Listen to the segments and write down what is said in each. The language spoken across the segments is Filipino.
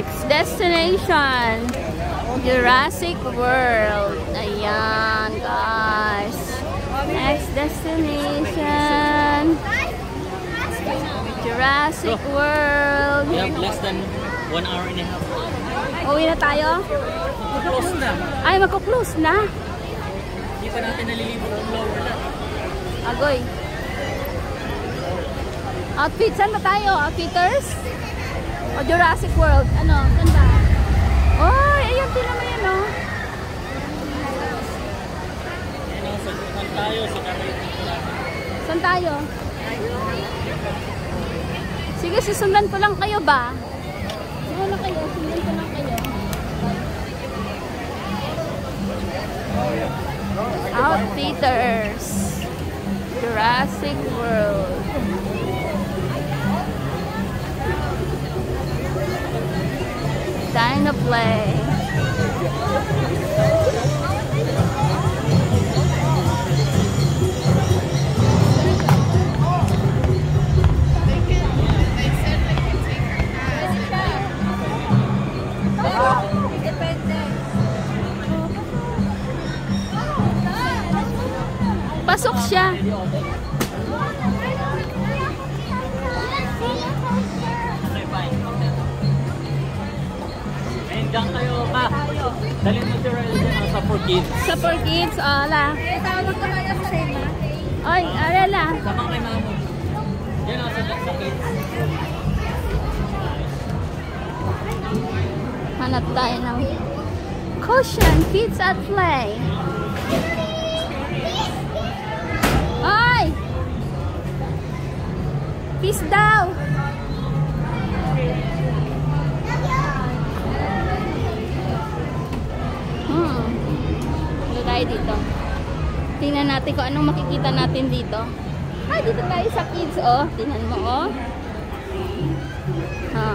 Next destination, Jurassic World. Ayan, guys. Next destination, Jurassic World. We have less than one hour and a half. Uwi na tayo? Close na. Ay, magko-close na. Hindi pa natin nalilibot ang lower na. Agoy. Outfit, saan ba tayo? Outfitters? O Jurassic World? Ano? Saan ba? Ayun, tinan mo yan, oh. Sagutan tayo. Saan tayo? Sige, susundan ko lang kayo ba? Sige na kayo, sundan ko lang kayo. Outfitters. Jurassic World. Dino Play. Pasok siya. Dyan kayo pa. Dalhin mo si dyan ah, sa for kids. Sa for kids, oh, ala. Oy, arala. Sama kay mamo. Yan ang sa, sa kids. Hanap tayo ng cushion, kids at play. Oy! Peace daw! Tayo dito? Tingnan natin kung anong makikita natin dito. Ay, dito tayo sa kids, oh. Tingnan mo, oh. Ha.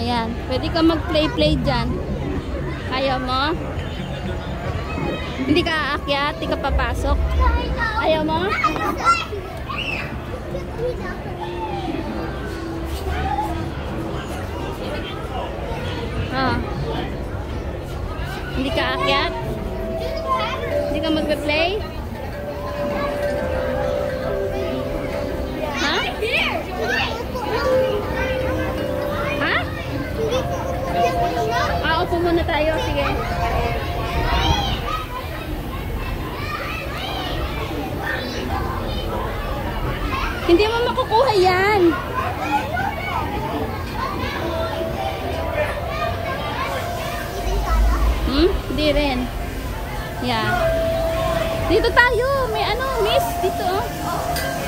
Ayan. Pwede ka mag-play-play dyan. Ayaw mo? Hindi ka aakyat? Hindi ka papasok? Ayaw mo? Ha. Hindi ka aakyat? Ka magpe-play? Ha? Ha? Ah, upo muna tayo. Sige. Hindi mo makukuha yan. Hmm? Hindi rin. Yeah. Dito tayo, may ano, miss dito oh.